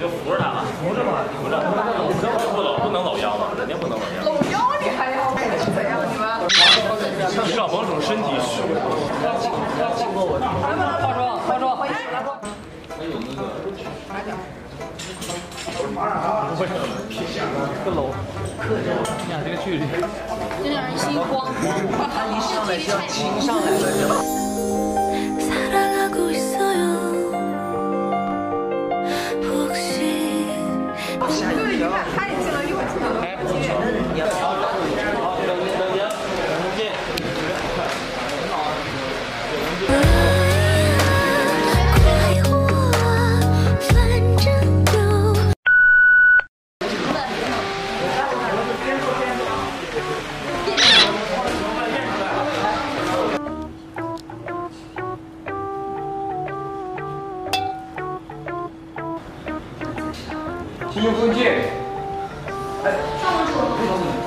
就扶着他吧，扶着吧，扶着，不搂，不能搂腰嘛，肯定不能搂腰。搂腰你还要怎样？你们？少帮主身体虚。化妆，化妆。不搂，你俩这个距离，这让人心慌。他一上来就要亲上来了，对，你看，清新空气哎